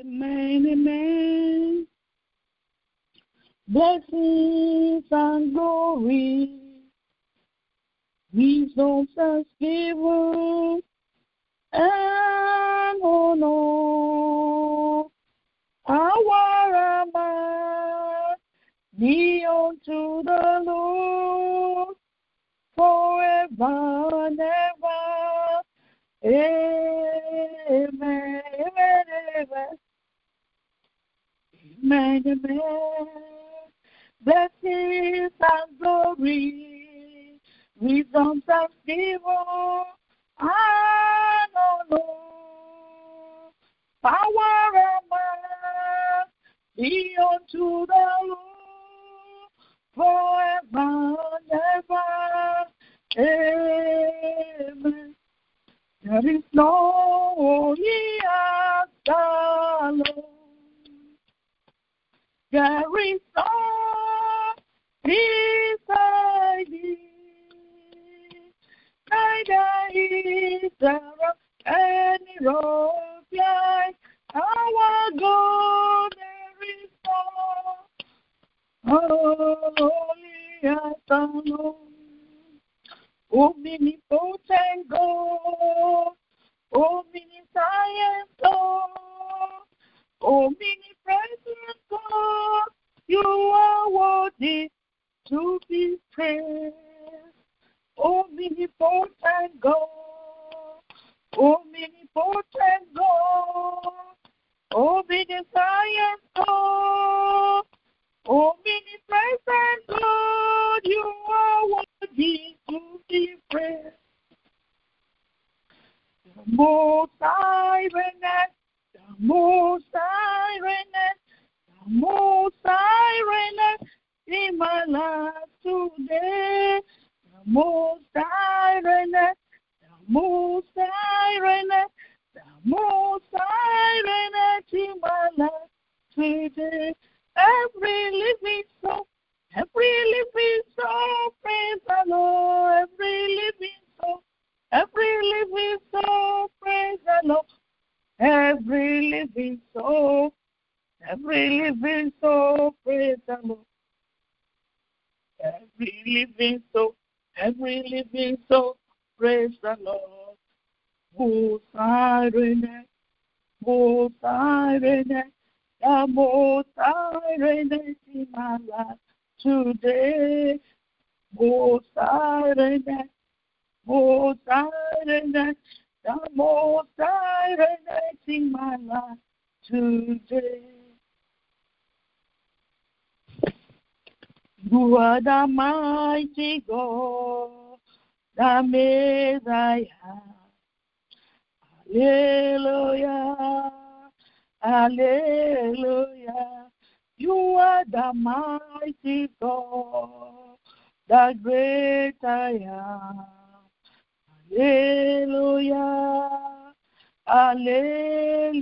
Amen, amen. Blessings and glory, we wisdom, thanksgiving, and honor. And might be unto the Lord forever and ever. Amen, amen, amen. Amen. Blessings glory, honor, power the Lord forever and ever. Amen. There is no ye as the Lord. There is no beside thee. Neither is Lord. High reigneth, the high in my life today. Reigneth, most the high in my life today. You are the mighty God, Messiah. Hallelujah. Hallelujah. You are the mighty God, the great I am. Hallelujah. Hallelujah.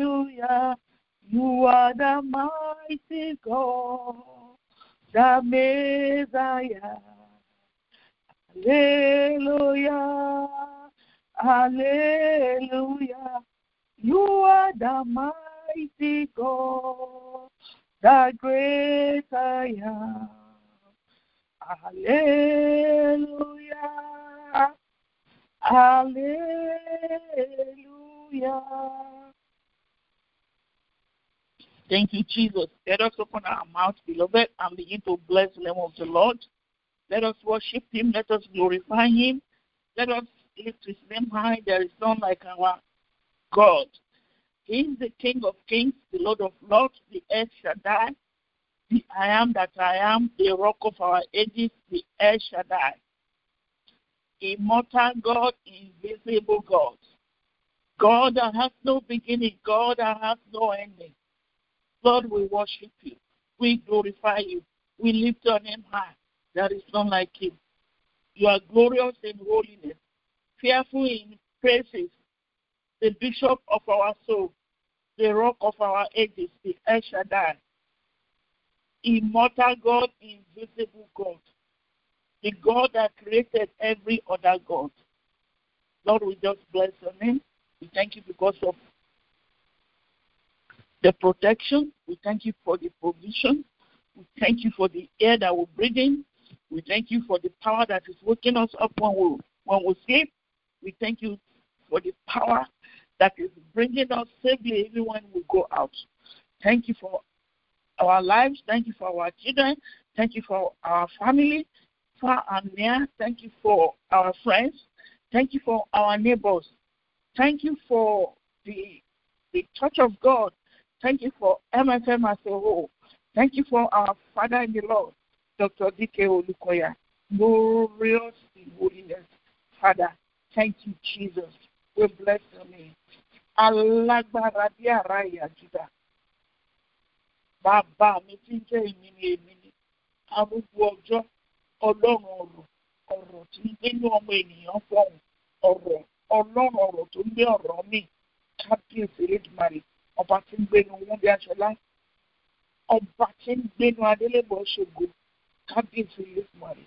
You are the mighty God, the Messiah. Hallelujah. Hallelujah. You are the mighty God, the great I am. Hallelujah. Hallelujah. Thank you, Jesus. Let us open our mouth, beloved, and begin to bless the name of the Lord. Let us worship Him. Let us glorify Him. Let us lift His name high. There is none like our God. He is the King of kings, the Lord of lords, the El Shaddai, the I am that I am, the rock of our ages, the El Shaddai. Immortal God, invisible God. God that has no beginning, God that has no ending. Lord, we worship you. We glorify you. We lift your name high. There is none like you. You are glorious in holiness, fearful in praises, the bishop of our soul, the rock of our ages, the El Shaddai, immortal God, invisible God, the God that created every other God. Lord, we just bless your name. We thank you because of the protection. We thank you for the provision. We thank you for the air that we're breathing. We thank you for the power that is waking us up when we when we sleep. We thank you for the power that is bringing us safely even when we go out. Thank you for our lives. Thank you for our children. Thank you for our family, far and near. Thank you for our friends. Thank you for our neighbors. Thank you for the the Church of God. Thank you for MFM as a whole. Thank you for our Father in the Lord, Dr. D.K. Olukoya. Glorious in holiness. Father, thank you, Jesus. We bless your name. Alágbára bí ara Bàbá mi ti ń jẹ́ èmi ni èmi ni. Arúgbó ọjọ́ ọlọ́run ọ̀rọ̀ ọ̀rọ̀ tí ń gbénú ọmọ ènìyàn fọ̀hún ọ̀rọ̀ ọlọ́run ọ̀rọ̀ tó ń gbé ọ̀rọ̀ mi kábíyèsí elédùnmarè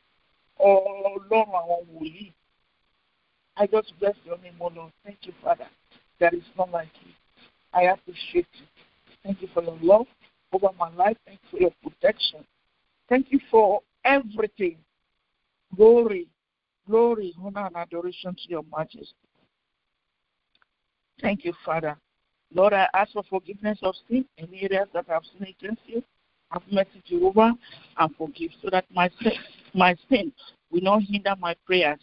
ọlọ́run àwọn wòlíì I just bless your name, O Lord. Thank you, Father. There is none like you. I appreciate you. Thank you for your love over my life. Thank you for your protection. Thank you for everything. Glory, glory, honor, and adoration to your majesty. Thank you, Father. Lord, I ask for forgiveness of sin in areas that I have sinned against you. Have mercy, Jehovah, and forgive so that my sin, my sin will not hinder my prayers.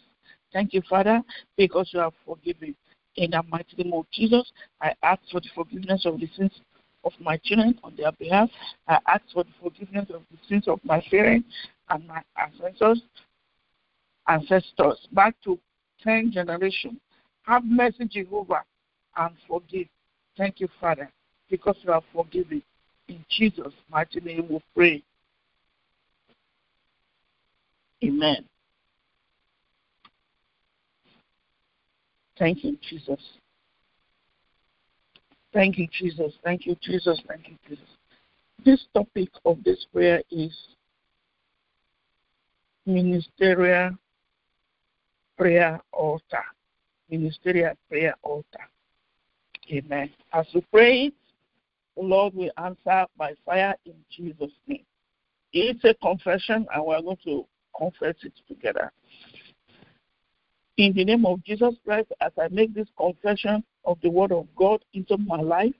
Thank you, Father, because you have forgiven. In the mighty name of Jesus, I ask for the forgiveness of the sins of my children on their behalf. I ask for the forgiveness of the sins of my parents and my ancestors, ancestors back to 10 generations. Have mercy, Jehovah, and forgive. Thank you, Father, because you have forgiven. In Jesus' mighty name we pray. Amen. Thank you, Jesus. Thank you, Jesus. Thank you, Jesus. Thank you, Jesus. This topic of this prayer is ministerial prayer altar. Ministerial prayer altar. Amen. As we pray Lord will answer by fire in Jesus' name. It's a confession, and we're going to confess it together. In the name of Jesus Christ, as I make this confession of the Word of God into my life,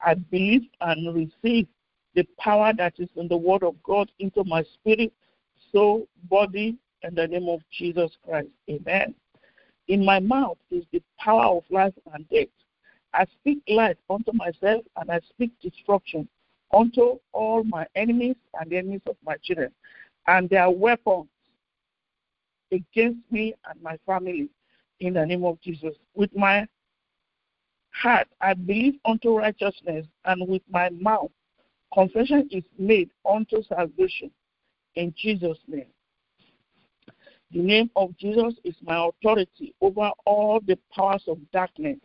I believe and receive the power that is in the Word of God into my spirit, soul, body, in the name of Jesus Christ. Amen. In my mouth is the power of life and death. I speak life unto myself and I speak destruction unto all my enemies and the enemies of my children and their weapons against me and my family in the name of Jesus. With my heart, I believe unto righteousness, and with my mouth, confession is made unto salvation in Jesus' name. The name of Jesus is my authority over all the powers of darkness,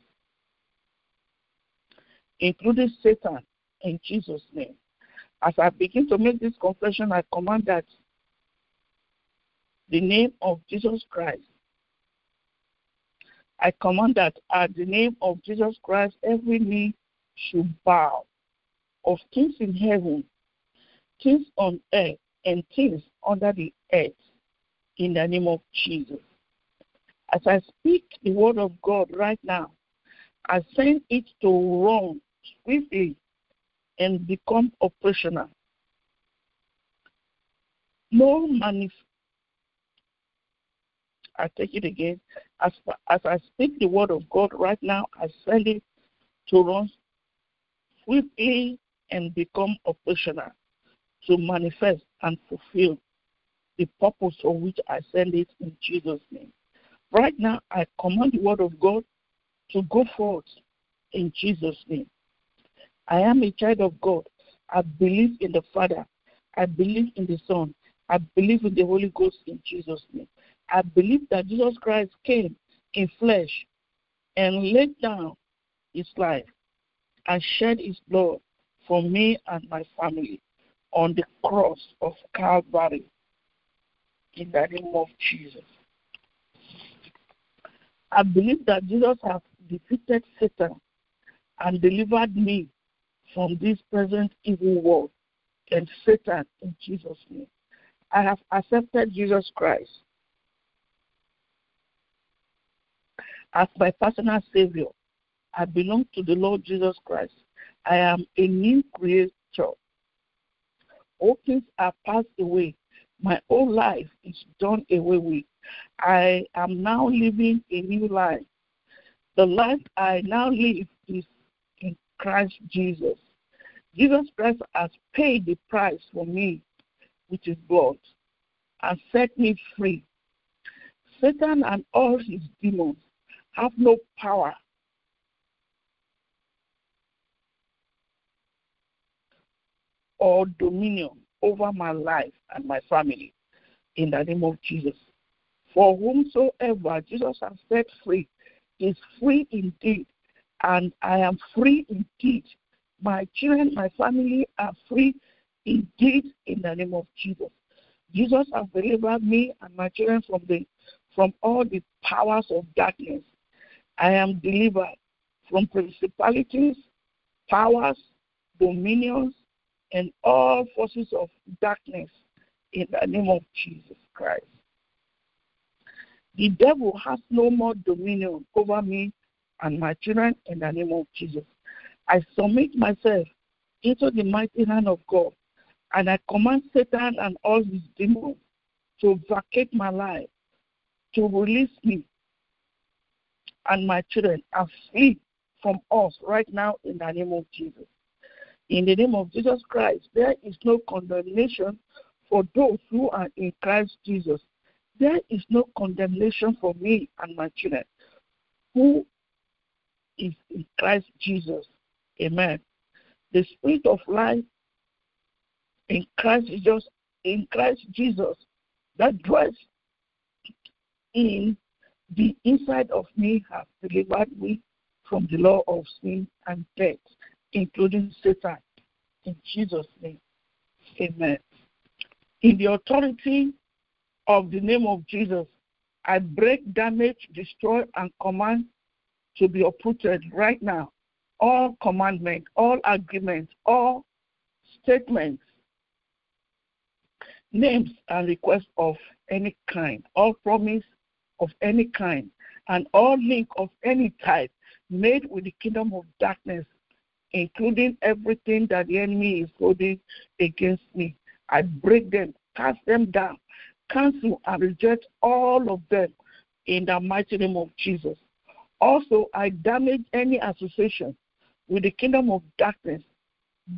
including Satan, in Jesus' name. As I begin to make this confession, I command that the name of Jesus Christ. I command that at the name of Jesus Christ, every knee should bow of things in heaven, things on earth, and things under the earth in the name of Jesus. As I speak the word of God right now, I send it to run swiftly and become operational. More manif- I take it again. As, as I speak the word of God right now, I send it to run swiftly and become operational to manifest and fulfill the purpose for which I send it in Jesus' name. Right now, I command the word of God to go forth in Jesus' name. I am a child of God. I believe in the Father. I believe in the Son. I believe in the Holy Ghost in Jesus' name. I believe that Jesus Christ came in flesh and laid down his life and shed his blood for me and my family on the cross of Calvary in the name of Jesus. I believe that Jesus has defeated Satan and delivered me from this present evil world and Satan in Jesus' name. I have accepted Jesus Christ as my personal Savior. I belong to the Lord Jesus Christ. I am a new creature. All things are passed away. My old life is done away with. I am now living a new life. The life I now live is in Christ Jesus. Jesus Christ has paid the price for me, which is blood, and set me free. Satan and all his demons have no power or dominion over my life and my family in the name of Jesus. For whomsoever Jesus has set free is free indeed, and I am free indeed. My children, my family are free indeed in the name of Jesus. Jesus has delivered me and my children from the from all the powers of darkness. I am delivered from principalities, powers, dominions, and all forces of darkness in the name of Jesus Christ. The devil has no more dominion over me and my children in the name of Jesus. I submit myself into the mighty hand of God, and I command Satan and all his demons to vacate my life, to release me and my children and flee from us right now in the name of Jesus. In the name of Jesus Christ, there is no condemnation for those who are in Christ Jesus. There is no condemnation for me and my children who is in Christ Jesus. Amen. The spirit of life in Christ Jesus, in Christ Jesus, that dwells in the inside of me has delivered me from the law of sin and death, including Satan. In Jesus' name. Amen. In the authority of the name of Jesus, I break, damage, destroy, and command to be uprooted right now. All commandment, all agreements, all statements, names and requests of any kind, all promise of any kind, and all link of any type made with the kingdom of darkness, including everything that the enemy is holding against me. I break them, cast them down, cancel and reject all of them in the mighty name of Jesus. Also, I damage any association with the kingdom of darkness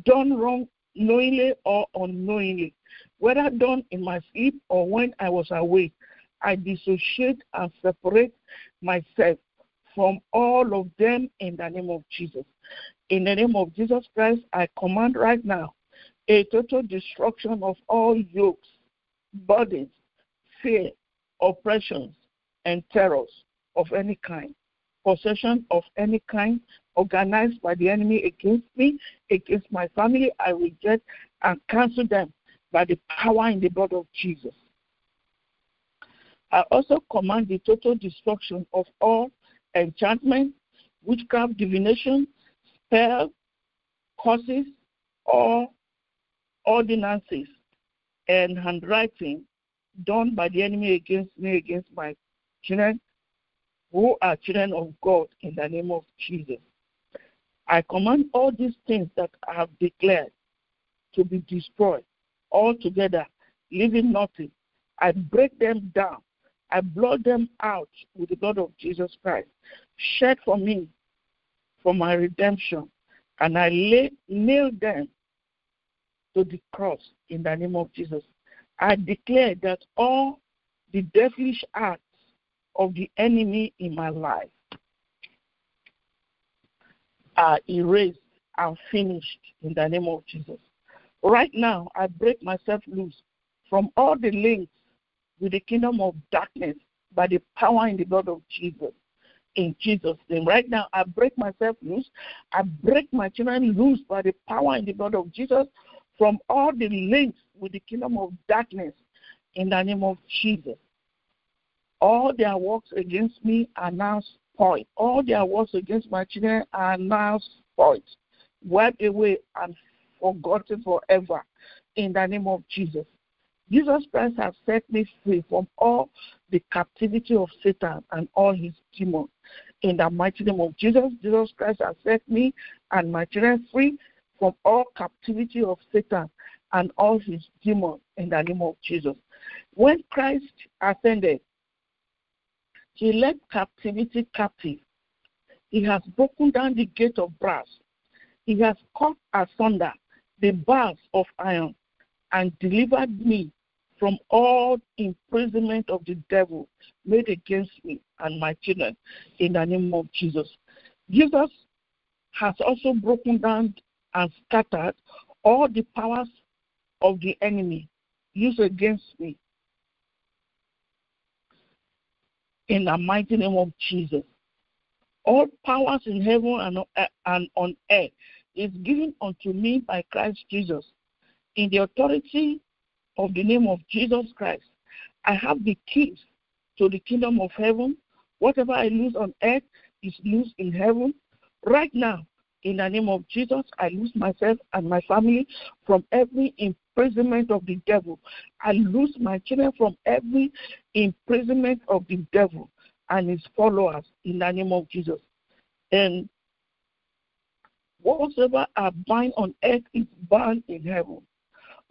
done wrong knowingly or unknowingly, whether done in my sleep or when I was awake. I dissociate and separate myself from all of them in the name of Jesus. In the name of Jesus Christ, I command right now a total destruction of all yokes, burdens, fear, oppressions, and terrors of any kind possession of any kind organized by the enemy against me, against my family, I reject and cancel them by the power in the blood of Jesus. I also command the total destruction of all enchantment, witchcraft, divination, spell, curses, or ordinances and handwriting done by the enemy against me, against my children, who are children of God in the name of Jesus. I command all these things that I have declared to be destroyed altogether, leaving nothing. I break them down. I blot them out with the blood of Jesus Christ, shed for me for my redemption, and I lay, nail them to the cross in the name of Jesus. I declare that all the devilish acts of the enemy in my life are erased and finished in the name of Jesus. Right now, I break myself loose from all the links with the kingdom of darkness by the power in the blood of Jesus. In Jesus' name. Right now, I break myself loose. I break my children loose by the power in the blood of Jesus from all the links with the kingdom of darkness in the name of Jesus. All their works against me are now spoiled. All their works against my children are now spoiled. wiped away and forgotten forever in the name of Jesus. Jesus Christ has set me free from all the captivity of Satan and all his demons. In the mighty name of Jesus, Jesus Christ has set me and my children free from all captivity of Satan and all his demons in the name of Jesus. When Christ ascended, he led captivity captive. He has broken down the gate of brass. He has cut asunder the bars of iron and delivered me from all imprisonment of the devil made against me and my children in the name of Jesus. Jesus has also broken down and scattered all the powers of the enemy used against me in the mighty name of Jesus. All powers in heaven and, and on earth is given unto me by Christ Jesus. In the authority of the name of Jesus Christ, I have the keys to the kingdom of heaven. Whatever I lose on earth is loose in heaven. Right now, in the name of Jesus, I lose myself and my family from every imprisonment of the devil. I loose my children from every imprisonment of the devil and his followers in the name of Jesus. And whatsoever I bind on earth is bound in heaven.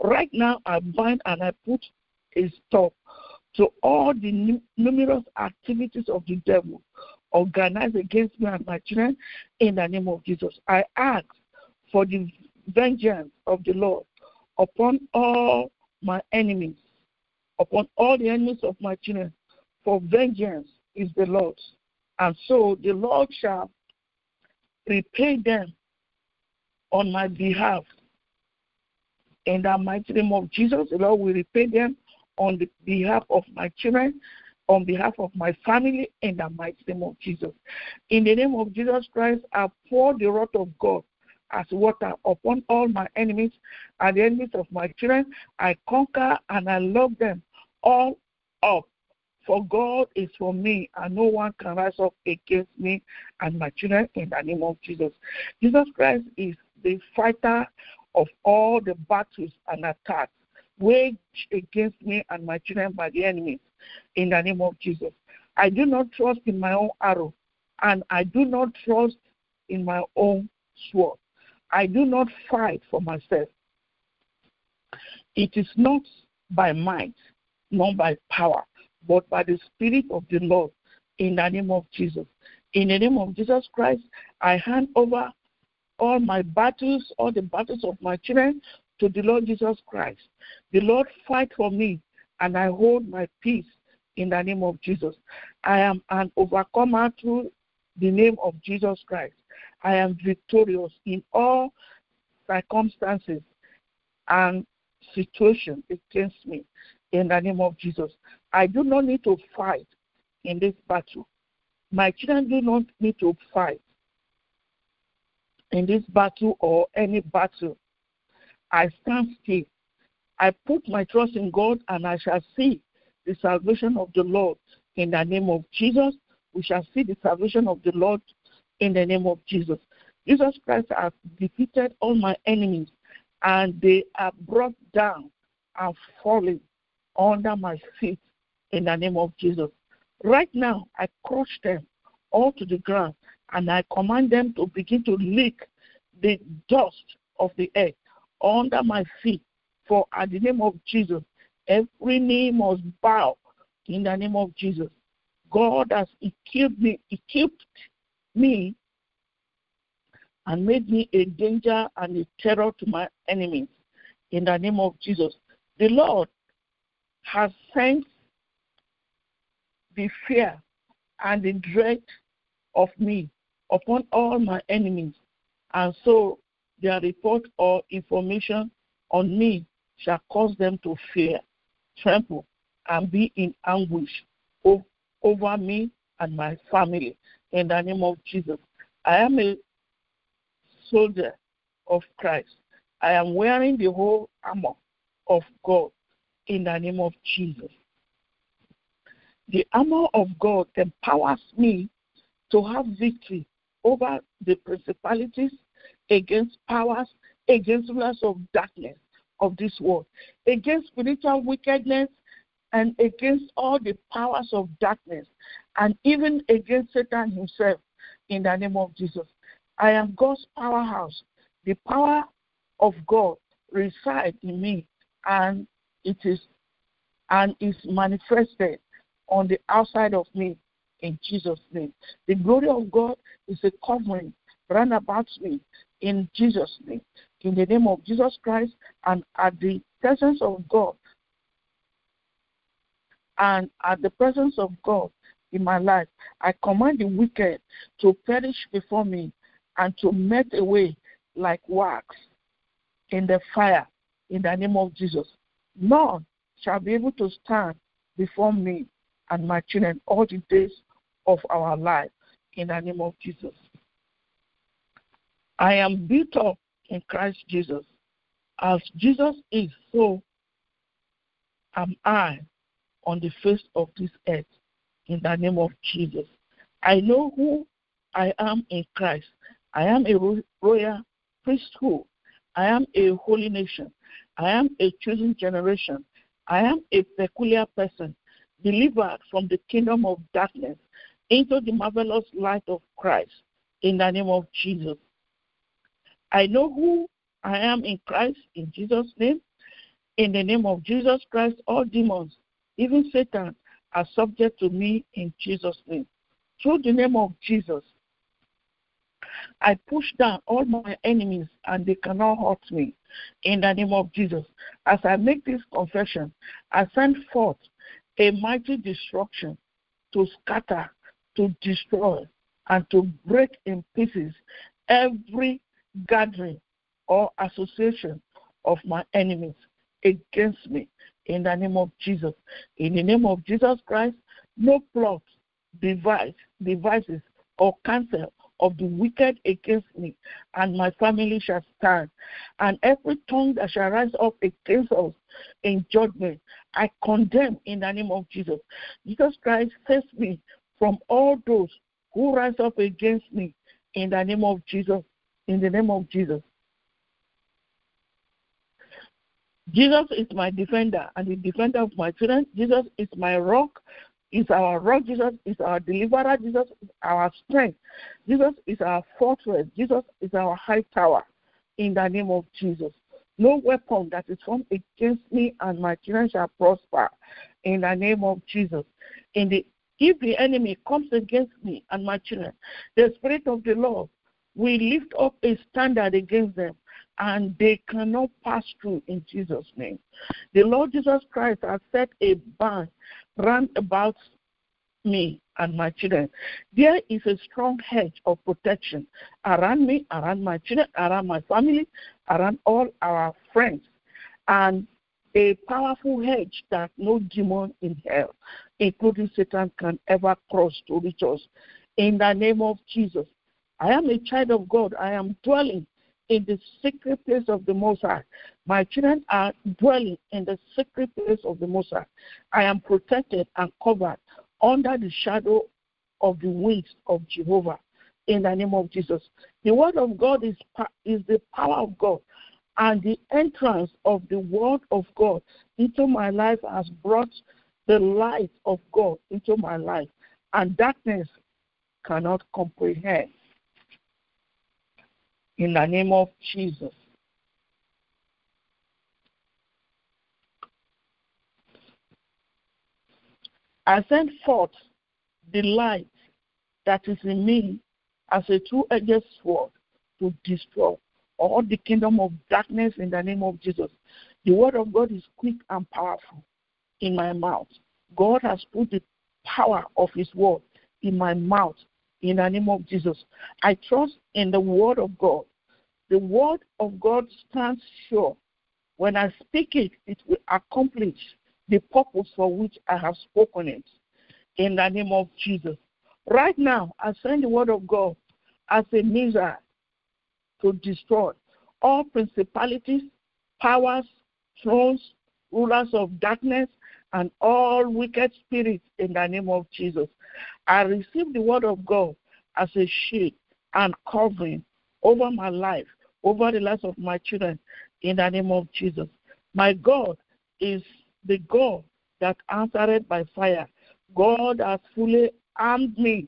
Right now, I bind and I put a stop to all the numerous activities of the devil organized against me and my children in the name of Jesus. I ask for the vengeance of the Lord upon all my enemies, upon all the enemies of my children, for vengeance is the Lord's. And so the Lord shall repay them on my behalf. In the mighty name of Jesus, the Lord will repay them on the behalf of my children, on behalf of my family, in the mighty name of Jesus. In the name of Jesus Christ, I pour the wrath of God as water upon all my enemies and the enemies of my children. I conquer and I love them all up. For God is for me, and no one can rise up against me and my children in the name of Jesus. Jesus Christ is the fighter of all the battles and attacks waged against me and my children by the enemies in the name of Jesus. I do not trust in my own arrow, and I do not trust in my own sword. I do not fight for myself. It is not by might, nor by power, but by the Spirit of the Lord in the name of Jesus. In the name of Jesus Christ, I hand over all my battles, all the battles of my children to the Lord Jesus Christ. The Lord fight for me, and I hold my peace in the name of Jesus. I am an overcomer through the name of Jesus Christ. I am victorious in all circumstances and situations against me in the name of Jesus. I do not need to fight in this battle. My children do not need to fight in this battle or any battle. I stand still. I put my trust in God and I shall see the salvation of the Lord in the name of Jesus. We shall see the salvation of the Lord in the name of Jesus. Jesus Christ has defeated all my enemies and they are brought down and falling under my feet in the name of Jesus. Right now, I crush them all to the ground and I command them to begin to lick the dust of the earth under my feet. For at the name of Jesus, every knee must bow in the name of Jesus. God has equipped me, equipped me and made me a danger and a terror to my enemies in the name of Jesus. The Lord has sent the fear and the dread of me upon all my enemies, and so their report or information on me shall cause them to fear, tremble, and be in anguish over me and my family. In the name of Jesus, I am a soldier of Christ. I am wearing the whole armor of God in the name of Jesus. The armor of God empowers me to have victory over the principalities, against powers, against rulers of darkness of this world, against spiritual wickedness, and against all the powers of darkness, and even against Satan himself in the name of Jesus. I am God's powerhouse. The power of God resides in me, and it is and is manifested on the outside of me in Jesus' name. The glory of God is a covering round about me in Jesus' name. In the name of Jesus Christ and at the presence of God and at the presence of God in my life, I command the wicked to perish before me and to melt away like wax in the fire in the name of Jesus. None shall be able to stand before me and my children all the days of our life in the name of Jesus. I am built up in Christ Jesus. As Jesus is, so am I on the face of this earth in the name of Jesus. I know who I am in Christ. I am a royal priesthood. I am a holy nation. I am a chosen generation. I am a peculiar person, delivered from the kingdom of darkness into the marvelous light of Christ in the name of Jesus. I know who I am in Christ in Jesus' name. In the name of Jesus Christ, all demons, even Satan, are subject to me in Jesus' name. Through the name of Jesus, I push down all my enemies and they cannot hurt me. In the name of Jesus. As I make this confession, I send forth a mighty destruction to scatter, to destroy, and to break in pieces every gathering or association of my enemies against me in the name of Jesus. In the name of Jesus Christ, no plot, device, devices, or counsel of the wicked against me, and my family shall stand. And every tongue that shall rise up against us in judgment, I condemn in the name of Jesus. Jesus Christ saves me from all those who rise up against me in the name of Jesus. In the name of Jesus. Jesus is my defender and the defender of my children. Jesus is my rock is our rock. Jesus is our deliverer. Jesus is our strength. Jesus is our fortress. Jesus is our high tower. In the name of Jesus. No weapon that is formed against me and my children shall prosper. In the name of Jesus. In the if the enemy comes against me and my children, the Spirit of the Lord will lift up a standard against them and they cannot pass through in Jesus' name. The Lord Jesus Christ has set a ban round about me and my children. There is a strong hedge of protection around me, around my children, around my family, around all our friends, and a powerful hedge that no demon in hell, including Satan, can ever cross to reach us. In the name of Jesus, I am a child of God. I am dwelling in the secret place of the Most High. My children are dwelling in the secret place of the Most High. I am protected and covered under the shadow of the wings of Jehovah in the name of Jesus. The word of God is, is the power of God, and the entrance of the word of God into my life has brought the light of God into my life, and darkness cannot comprehend in the name of Jesus. I send forth the light that is in me as a two-edged sword to destroy all the kingdom of darkness in the name of Jesus. The word of God is quick and powerful in my mouth. God has put the power of his word in my mouth in the name of Jesus. I trust in the word of God. The word of God stands sure. When I speak it, it will accomplish the purpose for which I have spoken it in the name of Jesus. Right now, I send the word of God as a missile to destroy all principalities, powers, thrones, rulers of darkness, and all wicked spirits in the name of Jesus. I receive the word of God as a shield and covering over my life over the lives of my children in the name of Jesus. My God is the God that answered by fire. God has fully armed me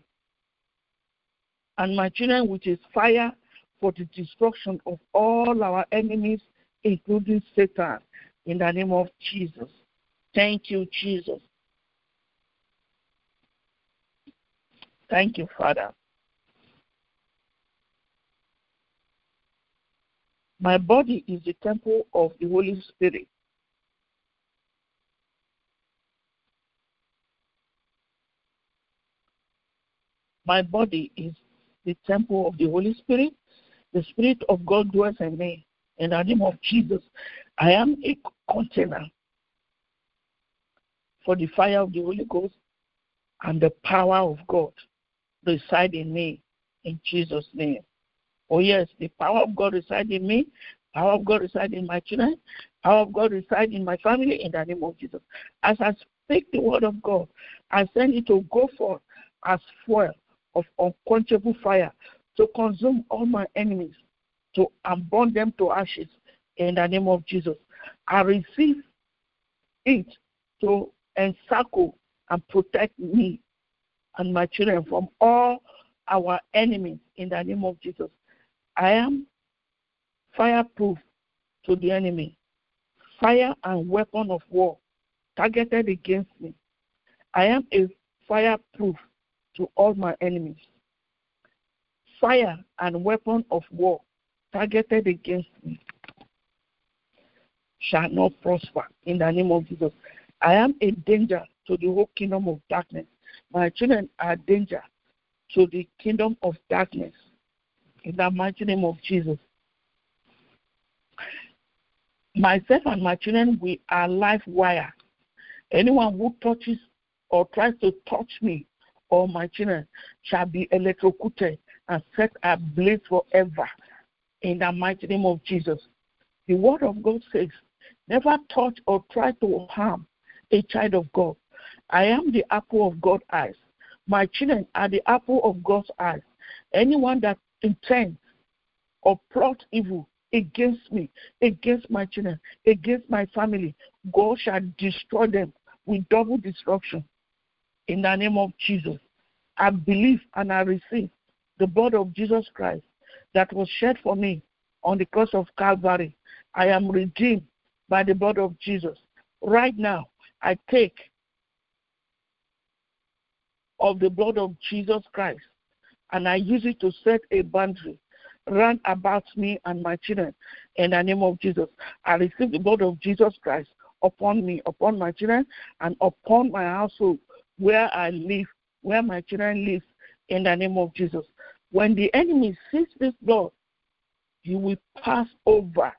and my children with his fire for the destruction of all our enemies, including Satan, in the name of Jesus. Thank you, Jesus. Thank you, Father. My body is the temple of the Holy Spirit. My body is the temple of the Holy Spirit. The Spirit of God dwells in me. In the name of Jesus, I am a container for the fire of the Holy Ghost and the power of God reside in me in Jesus' name. Oh, yes, the power of God reside in me, power of God reside in my children, power of God reside in my family in the name of Jesus. As I speak the word of God, I send it to go forth as fuel of unquenchable fire to consume all my enemies, to and burn them to ashes in the name of Jesus. I receive it to encircle and protect me and my children from all our enemies in the name of Jesus. I am fireproof to the enemy, fire and weapon of war targeted against me. I am a fireproof to all my enemies. Fire and weapon of war targeted against me shall not prosper in the name of Jesus. I am a danger to the whole kingdom of darkness. My children are danger to the kingdom of darkness. In the mighty name of Jesus. Myself and my children, we are live wire. Anyone who touches or tries to touch me or my children shall be electrocuted and set ablaze forever. In the mighty name of Jesus. The word of God says, never touch or try to harm a child of God. I am the apple of God's eyes. My children are the apple of God's eyes. Anyone that intends or plot evil against me, against my children, against my family, God shall destroy them with double destruction. In the name of Jesus, I believe and I receive the blood of Jesus Christ that was shed for me on the cross of Calvary. I am redeemed by the blood of Jesus. Right now, I take of the blood of Jesus Christ and I use it to set a boundary round about me and my children in the name of Jesus. I receive the blood of Jesus Christ upon me, upon my children, and upon my household where I live, where my children live in the name of Jesus. When the enemy sees this blood, he will pass over.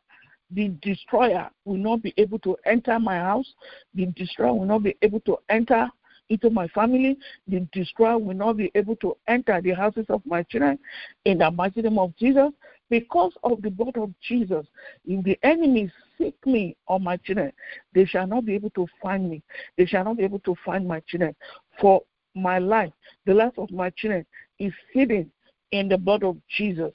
The destroyer will not be able to enter my house. The destroyer will not be able to enter into my family. The destroyer will not be able to enter the houses of my children in the mighty name of Jesus. Because of the blood of Jesus, if the enemy seek me or my children, they shall not be able to find me. They shall not be able to find my children. For my life, the life of my children is hidden in the blood of Jesus.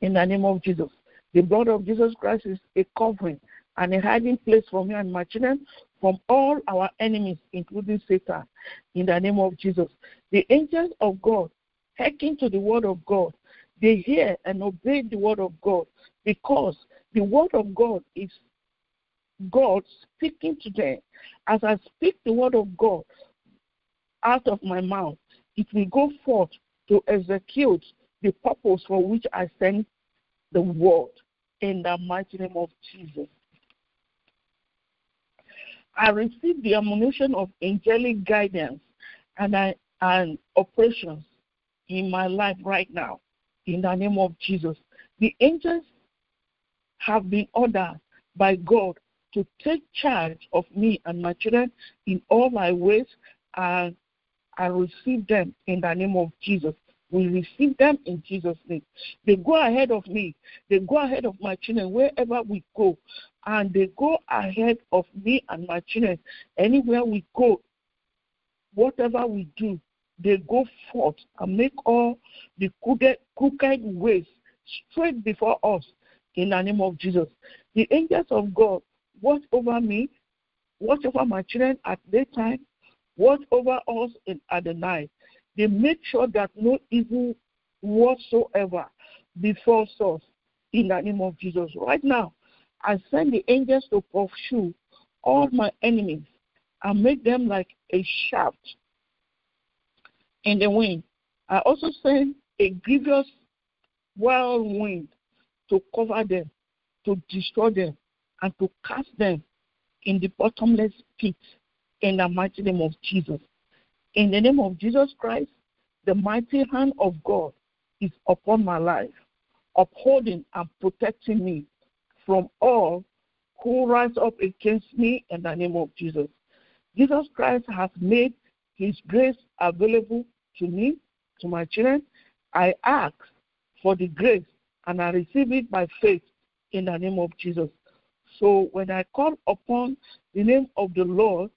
In the name of Jesus. The blood of Jesus Christ is a covering and a hiding place for me and my children from all our enemies, including Satan, in the name of Jesus. The angels of God hearken to the word of God. They hear and obey the word of God because the word of God is God speaking to them. As I speak the word of God out of my mouth, it will go forth to execute the purpose for which I send the word in the mighty name of Jesus. I received the ammunition of angelic guidance and I, and operations in my life right now in the name of Jesus. The angels have been ordered by God to take charge of me and my children in all my ways and I receive them in the name of Jesus. We receive them in Jesus' name. They go ahead of me. They go ahead of my children wherever we go. And they go ahead of me and my children. Anywhere we go, whatever we do, they go forth and make all the crooked ways straight before us in the name of Jesus. The angels of God watch over me, watch over my children at daytime, watch over us in, at the night. They make sure that no evil whatsoever befalls us in the name of Jesus. Right now, I send the angels to pursue all my enemies and make them like a shaft in the wind. I also send a grievous whirlwind to cover them, to destroy them, and to cast them in the bottomless pit in the mighty name of Jesus. In the name of Jesus Christ, the mighty hand of God is upon my life, upholding and protecting me from all who rise up against me in the name of Jesus. Jesus Christ has made his grace available to me, to my children. I ask for the grace and I receive it by faith in the name of Jesus. So when I call upon the name of the Lord,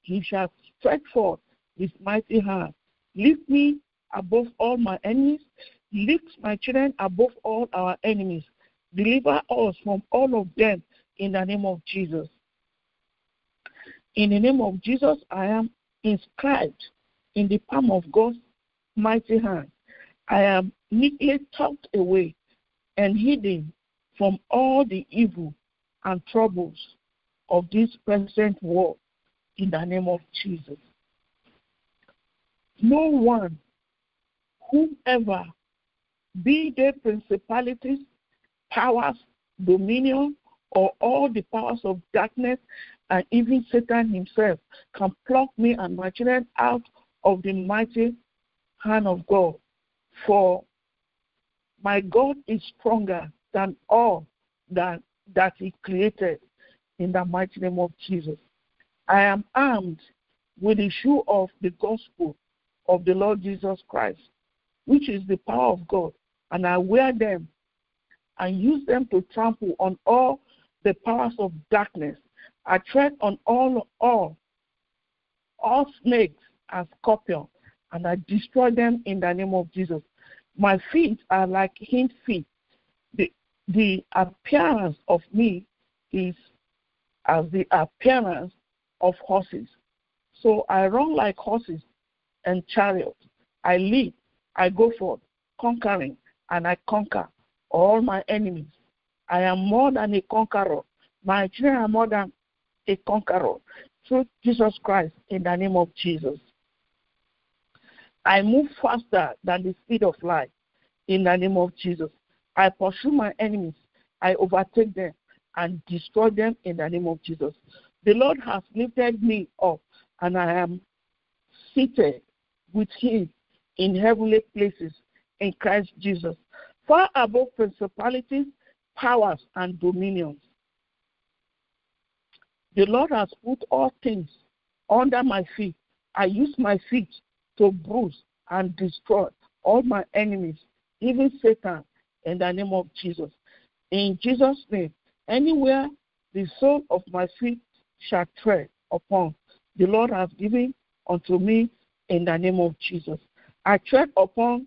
he shall stretch forth his mighty hand. Lift me above all my enemies. Lift my children above all our enemies. Deliver us from all of them in the name of Jesus. In the name of Jesus, I am inscribed in the palm of God's mighty hand. I am neatly tucked away and hidden from all the evil and troubles of this present world in the name of Jesus. No one, whomever, be they principalities, powers, dominion, or all the powers of darkness, and even Satan himself, can pluck me and my children out of the mighty hand of God. For my God is stronger than all that, that He created in the mighty name of Jesus. I am armed with the shoe of the gospel of the Lord Jesus Christ, which is the power of God, and I wear them and use them to trample on all the powers of darkness. I tread on all all all snakes and scorpions, and I destroy them in the name of Jesus. My feet are like hind feet. The, the appearance of me is as the appearance of horses. So I run like horses and chariots. I lead, I go forth, conquering, and I conquer all my enemies. I am more than a conqueror. My children are more than a conqueror through Jesus Christ in the name of Jesus. I move faster than the speed of light in the name of Jesus. I pursue my enemies. I overtake them and destroy them in the name of Jesus. The Lord has lifted me up, and I am seated with Him in heavenly places in Christ Jesus, far above principalities, powers, and dominions. The Lord has put all things under my feet. I use my feet to bruise and destroy all my enemies, even Satan, in the name of Jesus. In Jesus' name, anywhere the sole of my feet shall tread upon, the Lord has given unto me in the name of Jesus. I tread upon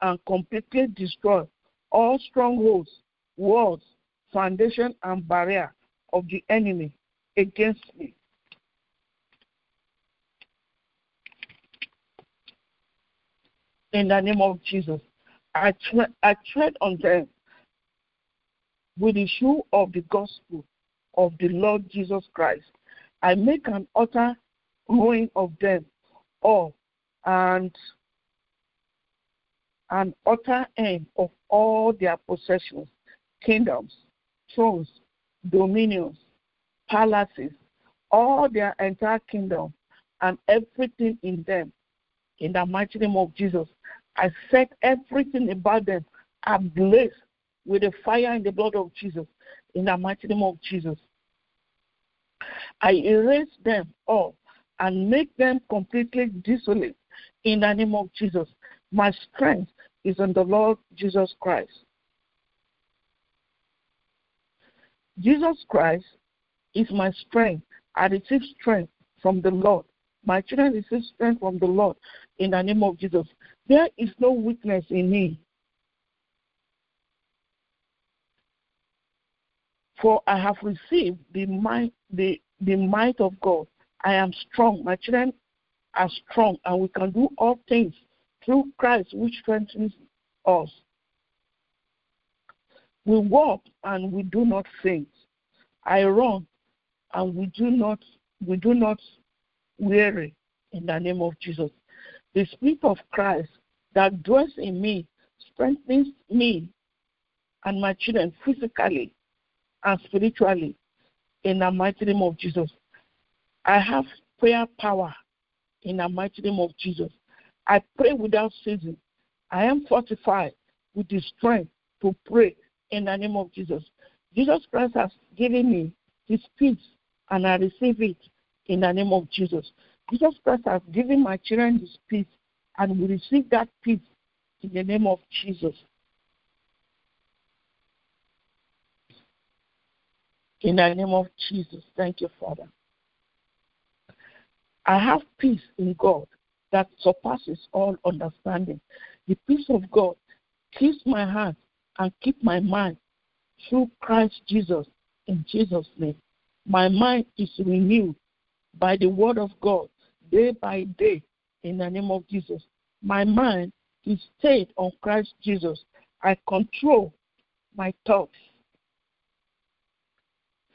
and completely destroy all strongholds, walls, foundation, and barrier of the enemy against me. in the name of Jesus. I, tre- I tread on them with the shoe of the gospel of the Lord Jesus Christ. I make an utter ruin of them all and an utter end of all their possessions, kingdoms, thrones, dominions, palaces, all their entire kingdom, and everything in them. In the mighty name of Jesus, I set everything about them ablaze with the fire and the blood of Jesus in the mighty name of Jesus. I erase them all and make them completely desolate in the name of Jesus. My strength is in the Lord Jesus Christ. Jesus Christ is my strength. I receive strength from the Lord. My children receive strength from the Lord in the name of Jesus. There is no weakness in me. For I have received the might, the, the might of God I am strong. My children are strong, and we can do all things through Christ, which strengthens us. We walk and we do not faint. I run and we do not we do not weary in the name of Jesus. The Spirit of Christ that dwells in me strengthens me and my children physically and spiritually in the mighty name of Jesus. I have prayer power in the mighty name of Jesus. I pray without ceasing. I am fortified with the strength to pray in the name of Jesus. Jesus Christ has given me his peace and I receive it in the name of Jesus. Jesus Christ has given my children his peace and we receive that peace in the name of Jesus. In the name of Jesus. Thank you, Father. I have peace in God that surpasses all understanding. The peace of God keeps my heart and keep my mind through Christ Jesus in Jesus' name. My mind is renewed by the word of God day by day in the name of Jesus. My mind is stayed on Christ Jesus. I control my thoughts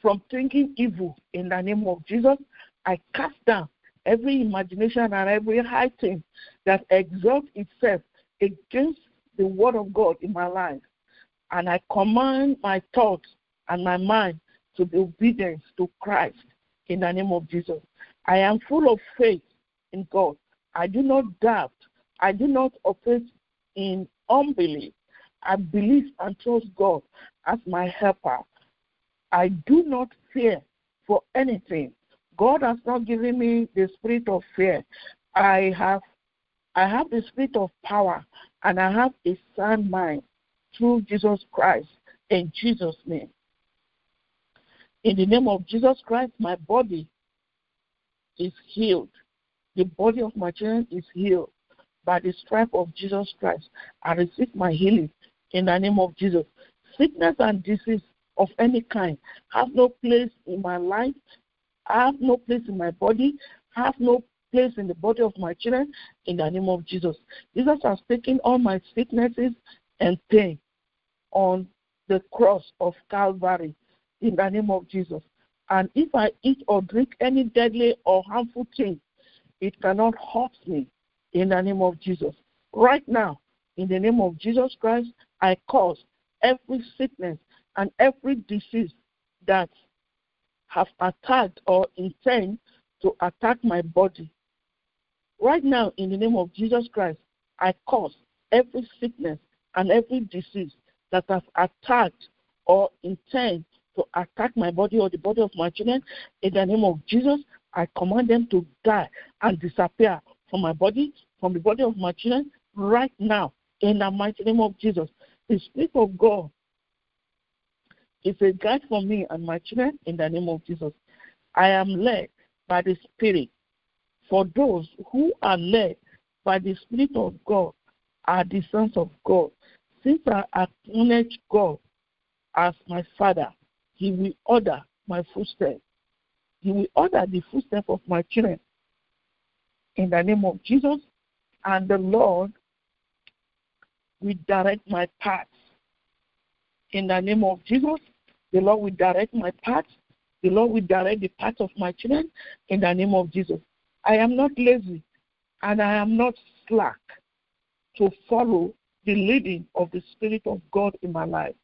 from thinking evil in the name of Jesus. I cast down every imagination and every high thing that exalts itself against the word of God in my life. And I command my thoughts and my mind to be obedient to Christ in the name of Jesus. I am full of faith in God. I do not doubt. I do not operate in unbelief. I believe and trust God as my helper. I do not fear for anything. God has not given me the spirit of fear. I have I have the spirit of power and I have a sound mind through Jesus Christ in Jesus' name. In the name of Jesus Christ, my body is healed. The body of my children is healed by the stripe of Jesus Christ. I receive my healing in the name of Jesus. Sickness and disease of any kind have no place in my life, have no place in my body, I have no place in the body of my children in the name of Jesus. Jesus has taken all my sicknesses and pain on the cross of Calvary in the name of Jesus. And if I eat or drink any deadly or harmful thing, it cannot hurt me in the name of Jesus. Right now, in the name of Jesus Christ, I cause every sickness and every disease that have attacked or intend to attack my body. Right now, in the name of Jesus Christ, I cause every sickness and every disease that has attacked or intend to attack my body or the body of my children, in the name of Jesus, I command them to die and disappear from my body, from the body of my children, right now, in the mighty name of Jesus. The Spirit of God is a guide for me and my children in the name of Jesus. I am led by the Spirit. For those who are led by the Spirit of God are the sons of God. Since I acknowledge God as my Father, He will order my footsteps. He will order the footsteps of my children in the name of Jesus, and the Lord will direct my paths. In the name of Jesus, the Lord will direct my path. The Lord will direct the path of my children in the name of Jesus. I am not lazy and I am not slack to follow the leading of the Spirit of God in my life.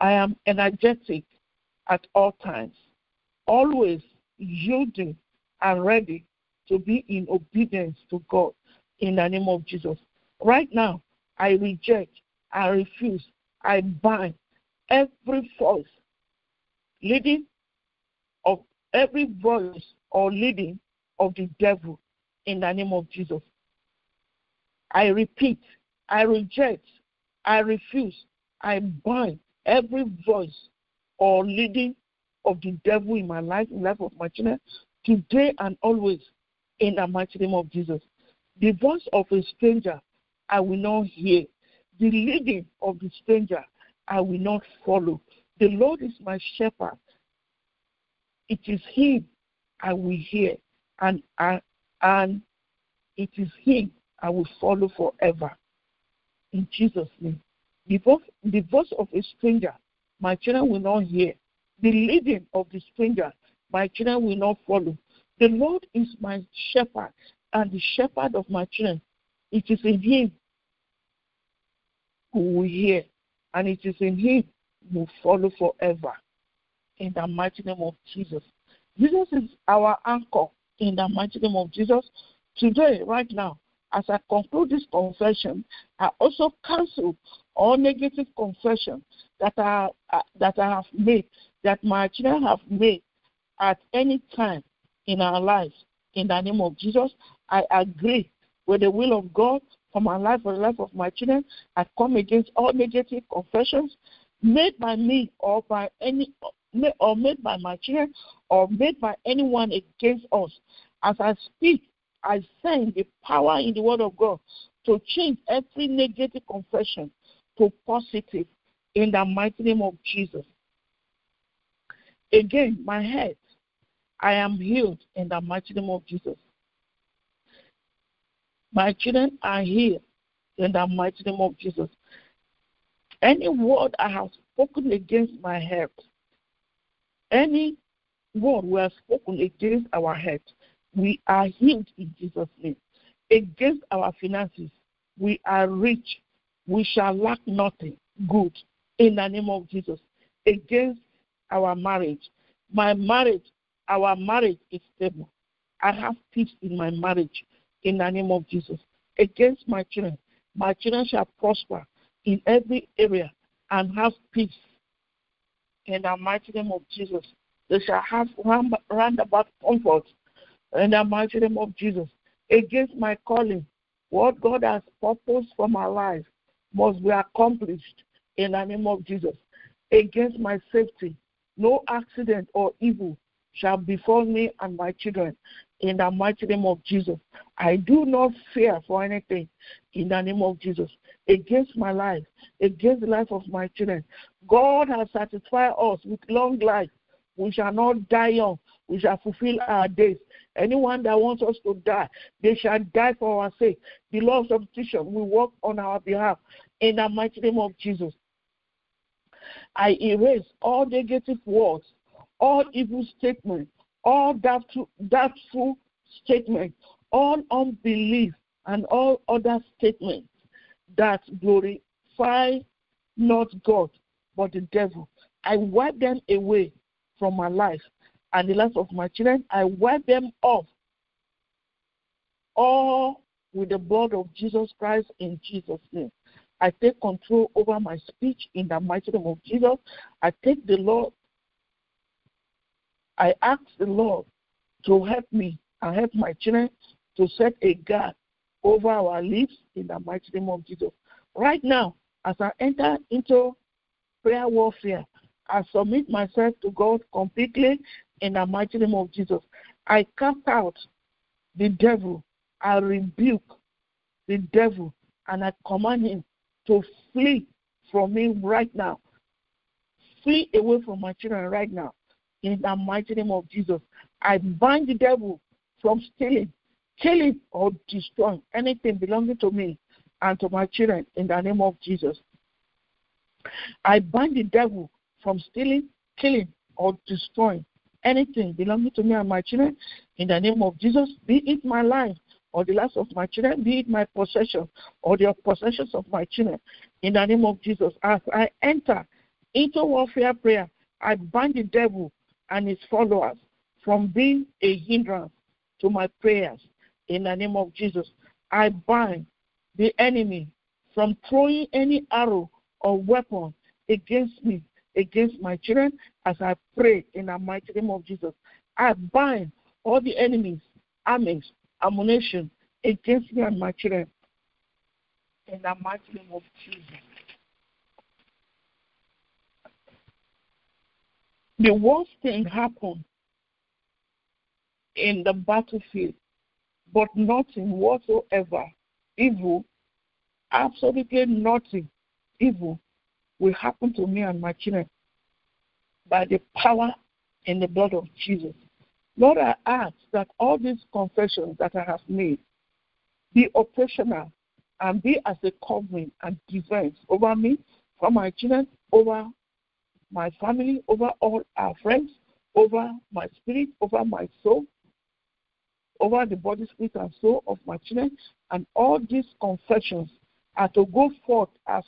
I am energetic at all times, always yielding and ready to be in obedience to God in the name of Jesus. Right now, I reject, I refuse, I bind every voice leading of every voice or leading of the devil in the name of Jesus. I repeat, I reject, I refuse, I bind every voice or leading of the devil in my life, in the life of my children, today and always, in the mighty name of Jesus. The voice of a stranger I will not hear. The leading of the stranger I will not follow. The Lord is my shepherd. It is Him I will hear, and I, and it is Him I will follow forever. In Jesus' name. The voice, the voice of a stranger, my children will not hear. The leading of the stranger, my children will not follow. The Lord is my shepherd and the shepherd of my children. It is in Him who will hear, and it is in Him will follow forever. In the mighty name of Jesus. Jesus is our anchor in the mighty name of Jesus. Today, right now, as I conclude this confession, I also cancel all negative confession that I uh, that I have made, that my children have made at any time in our lives. In the name of Jesus, I agree with the will of God for my life, for the life of my children. I come against all negative confessions made by me or by any or made by my children or made by anyone against us. As I speak, I send the power in the word of God to change every negative confession to positive in the mighty name of Jesus. Again, my head, I am healed in the mighty name of Jesus. My children are healed in the mighty name of Jesus. Any word I have spoken against my health, any word we have spoken against our health, we are healed in Jesus' name. Against our finances, we are rich. We shall lack nothing good in the name of Jesus. Against our marriage, my marriage, our marriage is stable. I have peace in my marriage in the name of Jesus. Against my children, my children shall prosper in every area and have peace in the mighty name of Jesus. They shall have roundabout comfort in the mighty name of Jesus. Against my calling, what God has purposed for my life must be accomplished in the name of Jesus. Against my safety, no accident or evil shall befall me and my children in the mighty name of Jesus. I do not fear for anything in the name of Jesus. Against my life, against the life of my children. God has satisfied us with long life. We shall not die young. We shall fulfill our days. Anyone that wants us to die, they shall die for our sake. The law of substitution will work on our behalf in the mighty name of Jesus. I erase all negative words, all evil statements, all doubtful, doubtful statements, all unbelief, and all other statements that glorify not God but the devil. I wipe them away from my life and the life of my children. I wipe them off all with the blood of Jesus Christ in Jesus' name. I take control over my speech in the mighty name of Jesus. I take the Lord, I ask the Lord to help me and help my children to set a guard over our lips in the mighty name of Jesus. Right now, as I enter into prayer warfare, I submit myself to God completely in the mighty name of Jesus. I cast out the devil. I rebuke the devil and I command him to flee from me right now. Flee away from my children right now. In the mighty name of Jesus. I bind the devil from stealing, killing, or destroying anything belonging to me and to my children in the name of Jesus. I bind the devil from stealing, killing, or destroying anything belonging to me and my children in the name of Jesus, be it my life or the lives of my children, be it my possession or the possessions of my children, in the name of Jesus. As I enter into warfare prayer, I bind the devil and his followers from being a hindrance to my prayers in the name of Jesus. I bind the enemy from throwing any arrow or weapon against me, against my children, as I pray in the mighty name of Jesus. I bind all the enemies, armies, ammunition against me and my children in the mighty name of Jesus. The worst thing happened in the battlefield, but nothing whatsoever evil, absolutely nothing evil will happen to me and my children by the power in the blood of Jesus. Lord, I ask that all these confessions that I have made be operational and be as a covering and defense over me, for my children, over my family, over all our friends, over my spirit, over my soul, over the body, spirit, and soul of my children. And all these confessions are to go forth as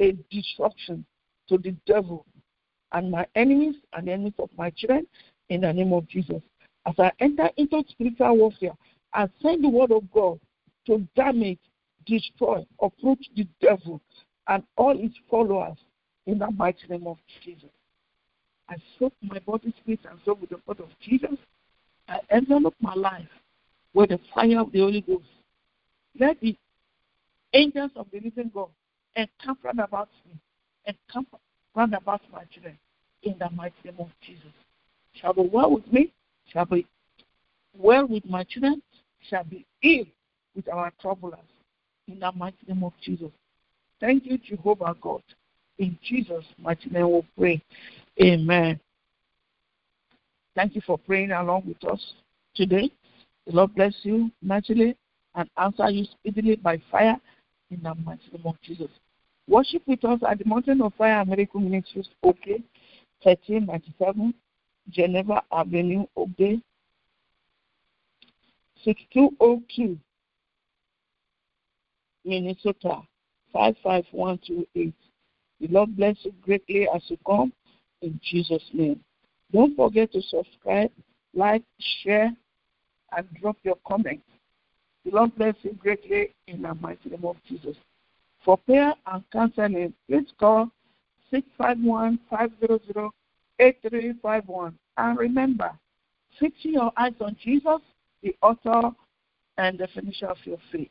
a disruption to the devil and my enemies and the enemies of my children in the name of Jesus. As I enter into spiritual warfare, I send the word of God to damage, destroy, uproot the devil and all his followers in the mighty name of Jesus. I soak my body, spirit, and soul with the blood of Jesus. I envelop my life with the fire of the Holy Ghost. Let the angels of the living God encamp round about me, encamp round about my children in the mighty name of Jesus. Shall be well with me, shall be well with my children, shall be ill with our troublers in the mighty name of Jesus. Thank you, Jehovah God. In Jesus' mighty name we pray. Amen. Thank you for praying along with us today. The Lord bless you mightily and answer you speedily by fire in the mighty name of Jesus. Worship with us at the Mountain of Fire Miracle Ministries, OK, 1397, Geneva Avenue, OK, 6202, Minnesota 55128. The Lord bless you greatly as you come in Jesus' name. Don't forget to subscribe, like, share, and drop your comments. The Lord bless you greatly in the mighty name of Jesus. For prayer and counseling, please call 651 500 8351. And remember, fixing your eyes on Jesus, the author and the finisher of your faith.